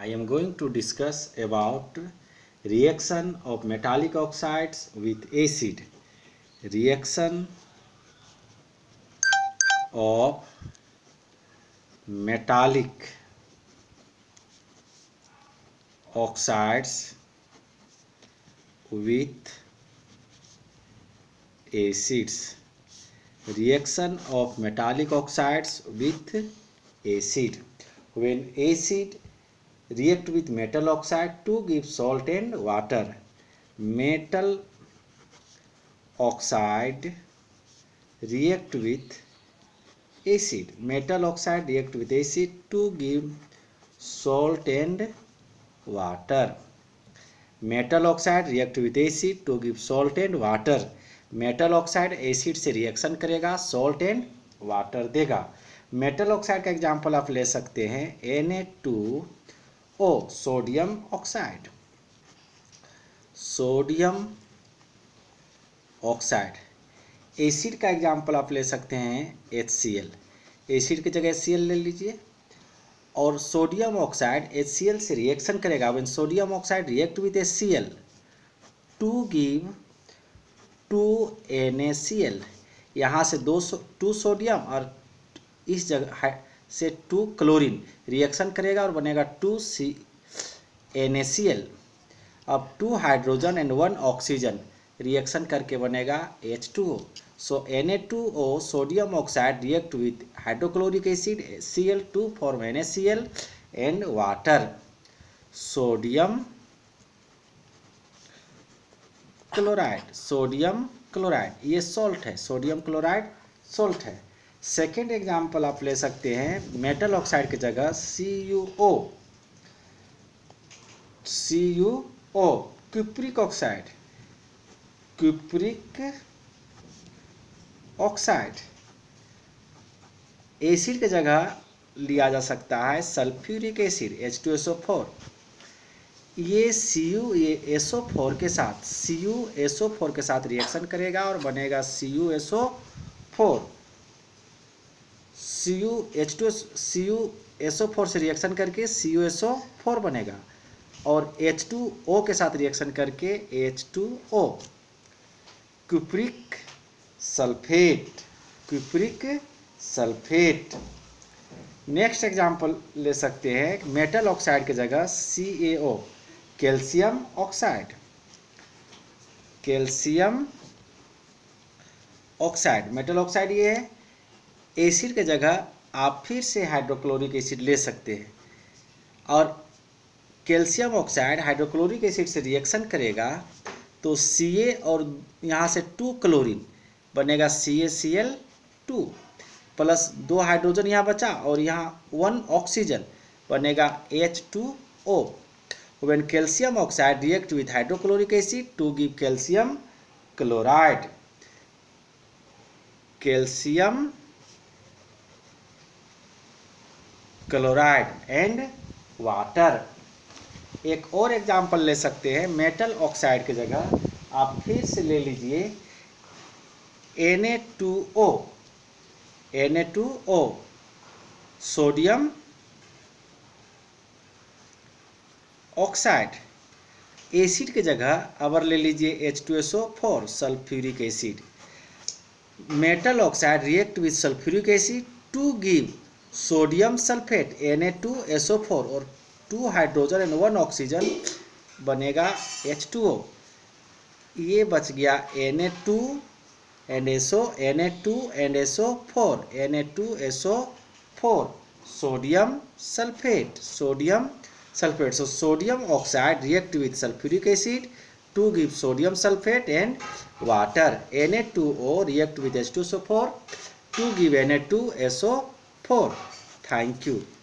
I am going to discuss about reaction of metallic oxides with acid. Reaction of metallic oxides with acids. Reaction of metallic oxides with acid. When acid react with metal oxide to give salt and water. Metal oxide react with acid. Metal oxide react with acid to give salt and water. Metal oxide react with acid to give salt and water metal oxide acid से reaction करेगा salt and water देगा metal oxide का example आप ले सकते हैं N A two O, sodium oxide. Sodium oxide. Acid का example आप ले सकते हैं एच सी एल एसिड की जगह सी एल ले लीजिए। और sodium oxide H C L से रिएक्शन करेगा। When sodium oxide react with H C L to give two N A C L यहाँ से दो सो, टू सोडियम और इस जगह से टू क्लोरीन। रिएक्शन करेगा और बनेगा two C N A C L अब two hydrogen and one oxygen reaction करके बनेगा H two O so N A two O sodium oxide react with hydrochloric acid C L to form N A C L and water sodium chloride sodium chloride ये salt है। Sodium chloride salt है। Second example आप ले सकते हैं metal oxide की जगह C U O C U O cupric oxide cupric oxide acid की जगह लिया जा सकता है sulphuric acid H two S O four ये सी यू ये एस ओ फोर के साथ C U S O four के साथ रिएक्शन करेगा और बनेगा C U S O four C U H two C U S O four से रिएक्शन करके C U S O four बनेगा। और एच टू ओ के साथ रिएक्शन करके H two O. Cupric sulphate cupric sulphate. Next example ले सकते हैं मेटल ऑक्साइड की जगह C A O calcium oxide calcium oxide metal oxide ये है। एसिड के जगह आप फिर से हाइड्रोक्लोरिक एसिड ले सकते हैं। और कैल्शियम ऑक्साइड हाइड्रोक्लोरिक एसिड से रिएक्शन करेगा तो सी ए और यहाँ से टू क्लोरीन बनेगा C A C L two plus दो हाइड्रोजन यहाँ बचा और यहाँ वन ऑक्सीजन बनेगा H two O when calcium oxide react with hydrochloric acid, to give calcium chloride calcium chloride and water. एक और एग्जांपल ले सकते हैं, मेटल ऑक्साइड की जगह। आप फिर से ले लीजिए N A two O N A two O sodium oxide. Acid की जगह, अबर ले लीजिए H two S O four sulphuric acid. Metal oxide react with sulphuric acid, to give sodium sulphate N A two S O four और two hydrogen and one oxygen बनेगा H two O ये बच गया N A two and S O N A two and S O four N A two S O four sodium sulphate sodium sulphate so sodium oxide react with sulphuric acid to give sodium sulphate and water N A two O react with H two SO four to give N A two S O Four. Thank you.